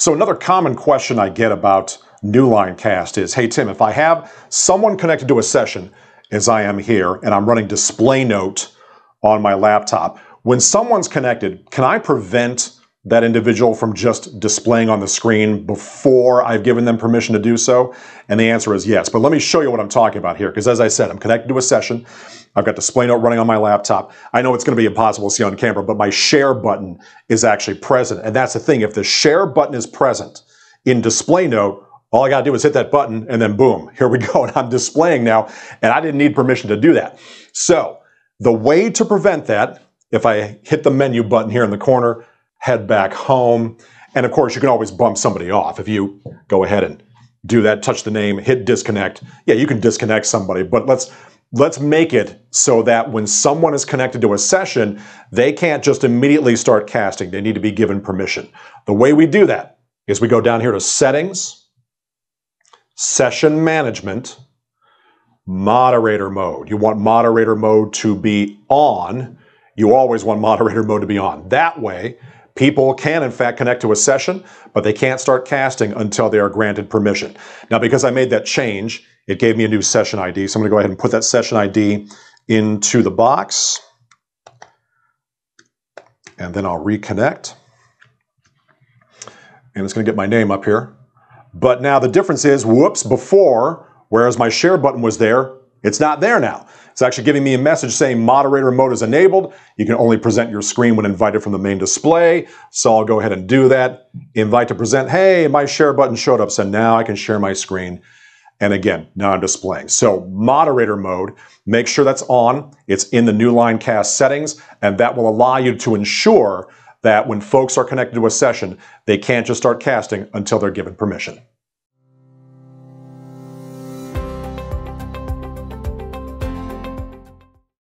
So another common question I get about Newline Cast is, hey Tim, if I have someone connected to a session, as I am here, and I'm running DisplayNote on my laptop, when someone's connected, can I prevent that individual from just displaying on the screen before I've given them permission to do so? And the answer is yes. But let me show you what I'm talking about here, because as I said, I'm connected to a session. I've got DisplayNote running on my laptop. I know it's going to be impossible to see on camera, but my share button is actually present. And that's the thing. If the share button is present in DisplayNote, all I got to do is hit that button and then boom, here we go. And I'm displaying now. And I didn't need permission to do that. So the way to prevent that, if I hit the menu button here in the corner, head back home. And of course, you can always bump somebody off. If you go ahead and do that, touch the name, hit disconnect. Yeah, you can disconnect somebody, but let's let's make it so that when someone is connected to a session, they can't just immediately start casting. They need to be given permission. The way we do that is we go down here to settings, session management, moderator mode. You want moderator mode to be on. You always want moderator mode to be on. That way, people can in fact connect to a session, but they can't start casting until they are granted permission. Now, because I made that change, it gave me a new session ID. So I'm going to go ahead and put that session ID into the box. And then I'll reconnect. And it's going to get my name up here. But now the difference is, whoops, before, whereas my share button was there, it's not there now. It's actually giving me a message saying moderator mode is enabled. You can only present your screen when invited from the main display. So I'll go ahead and do that. Invite to present. Hey, my share button showed up. So now I can share my screen and again, now I'm displaying. So moderator mode, make sure that's on. It's in the Newline Cast settings, and that will allow you to ensure that when folks are connected to a session, they can't just start casting until they're given permission.